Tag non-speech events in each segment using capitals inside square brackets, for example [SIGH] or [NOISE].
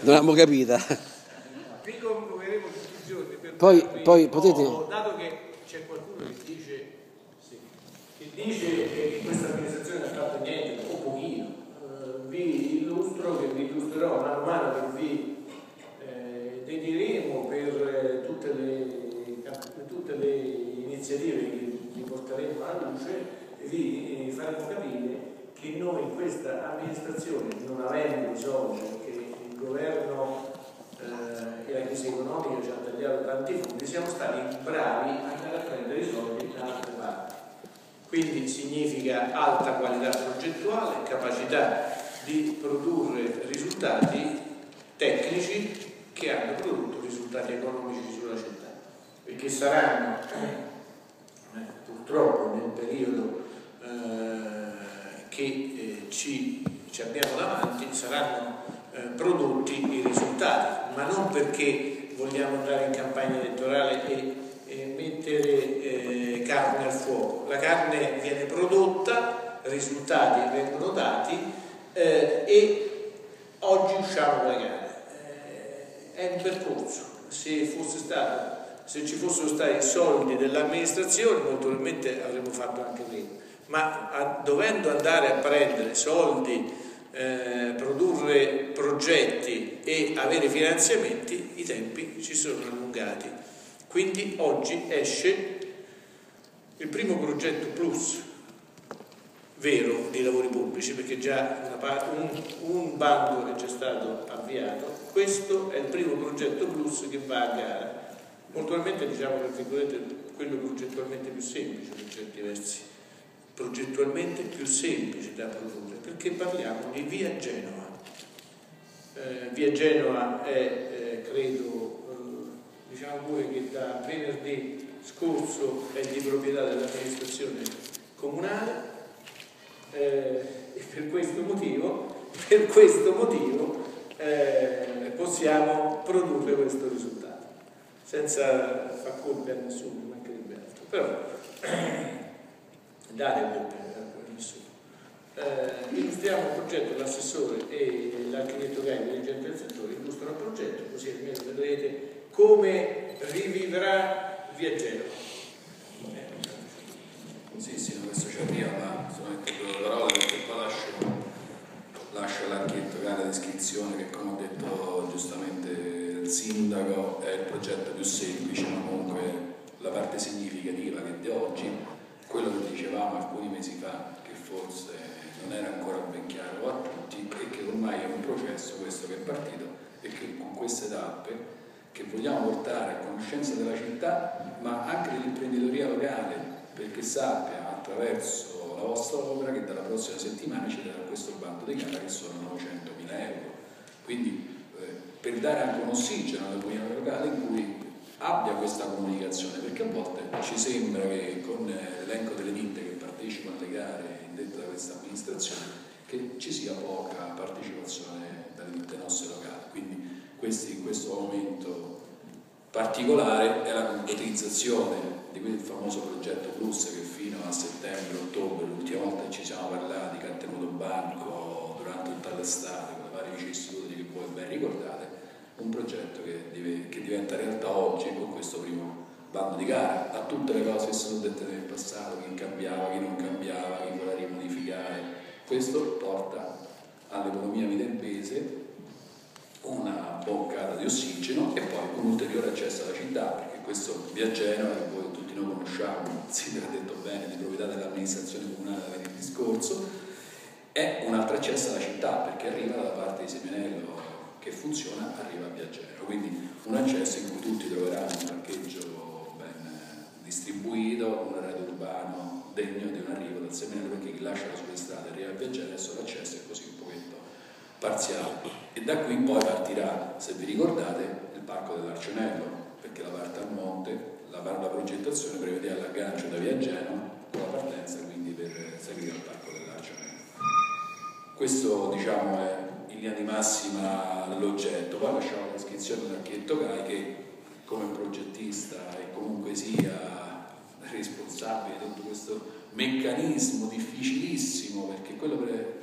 non abbiamo capita. Riconvocheremo tutti i giorni per Poi- poi potete- o, dato che c'è qualcuno che dice, sì, che dice che questa amministrazione non ha fatto niente o pochino, eh, vi illustro, che vi illustrerò man mano che vi eh, dedicheremo per eh, tutte le, tutte le iniziative che vi porteremo alla luce e vi eh, faremo capire che noi in questa amministrazione, non avendo soldi, perché il governo eh, e la crisi economica ci ha tagliato tanti fondi, siamo stati bravi ad andare a prendere i soldi da altre parti. Quindi significa alta qualità progettuale, capacità di produrre risultati tecnici che hanno prodotto risultati economici sulla città e che saranno eh, purtroppo nel periodo eh, che eh, ci, ci abbiamo davanti saranno eh, prodotti i risultati, ma non perché vogliamo andare in campagna elettorale e, e mettere eh, carne al fuoco. La carne viene prodotta, risultati vengono dati e oggi usciamo dalle gare. Eh, è un percorso. Se, fosse stato, se ci fossero stati i soldi dell'amministrazione, molto probabilmente avremmo fatto anche meno. Ma a- dovendo andare a prendere soldi, eh, produrre progetti e avere finanziamenti, i tempi ci sono allungati. Quindi oggi esce il primo progetto Plus vero di lavori pubblici, perché già una pa- un, un bando è già stato avviato, questo è il primo progetto Plus che va a gara. Molto probabilmente diciamo quello progettualmente più semplice per certi versi, progettualmente più semplice da produrre, perché parliamo di via Genova. Eh, via Genova è, eh, credo, eh, diciamo pure che da venerdì scorso è di proprietà dell'amministrazione comunale eh, e per questo motivo, per questo motivo eh, possiamo produrre questo risultato senza far colpe a nessuno, mancherebbe altro, però dare colpe a nessuno. Eh, illustriamo il progetto, l'assessore e l'architetto Gai, dirigente del settore, illustrano il progetto, così almeno vedrete come rivivrà via Genova. Sì, sì, no, questo ci arriva, ma solamente due parole perché poi lascio, lascio all'architetto gara la descrizione che come ha detto giustamente il sindaco è il progetto più semplice, ma comunque la parte significativa che di oggi, quello che dicevamo alcuni mesi fa, che forse non era ancora ben chiaro a tutti e che ormai è un processo questo che è partito e che con queste tappe che vogliamo portare a conoscenza della città ma anche dell'imprenditoria locale perché sappia attraverso la vostra opera che dalla prossima settimana ci darà questo bando di gara che sono 900.000 euro. Quindi eh, per dare anche un ossigeno alla comunità locale in cui abbia questa comunicazione, perché a volte ci sembra che con eh, l'elenco delle ditte che partecipano alle gare indette da questa amministrazione che ci sia poca partecipazione dalle ditte nostre locali. Quindi questi, in questo momento particolare è la concretizzazione di quel famoso progetto Plus che fino a settembre-ottobre, l'ultima volta ci siamo parlati, che ha tenuto banco durante tutta l'estate con le varie vicissitudini che voi ben ricordate, un progetto che, che diventa realtà oggi con questo primo bando di gara, a tutte le cose che sono dette nel passato, chi cambiava, chi non cambiava, chi voleva rimodificare. Questo porta all'economia vitembese una boccata di ossigeno e poi un ulteriore accesso alla città, perché questo via Genova, che voi tutti noi conosciamo, [LAUGHS] sindaco ha detto bene, di proprietà dell'amministrazione comunale da venerdì scorso, è un altro accesso alla città, perché arriva dalla parte di Seminello che funziona, arriva a via Genova. Quindi un accesso in cui tutti troveranno un parcheggio distribuito, un arredo urbano degno di un arrivo dal Seminello, perché chi lascia sulle strade arriva a via Genova, adesso l'accesso è così un pochetto parziale. E da qui poi partirà, se vi ricordate, il parco dell'Arcionello, perché la parte al monte, la, la progettazione prevedeva l'aggancio da via Genova con la partenza quindi per salire al parco dell'Arcionello. Questo diciamo è in linea di massima l'oggetto, poi lasciamo la descrizione dell'architetto Gai che come progettista e comunque sia responsabile di tutto questo meccanismo difficilissimo perché quello per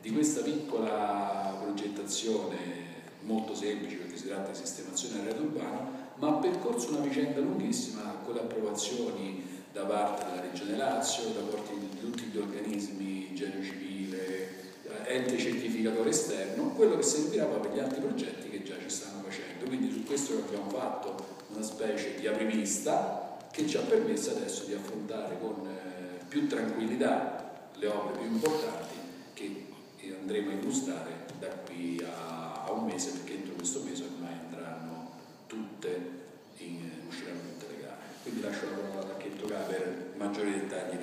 di questa piccola progettazione molto semplice perché si tratta di sistemazione reto urbano, ma ha percorso una vicenda lunghissima con le approvazioni da parte della Regione Lazio, da parte di tutti gli organismi, genio civile, ente certificatore esterno, quello che servirà poi per gli altri progetti che già ci stanno facendo. Quindi su questo abbiamo fatto una specie di apripista che ci ha permesso adesso di affrontare con eh, più tranquillità le opere più importanti che andremo a illustrare da qui a, un mese perché entro questo mese ormai andranno tutte in, usciranno tutte le gare. Quindi lascio la parola a Lacchetto per maggiori dettagli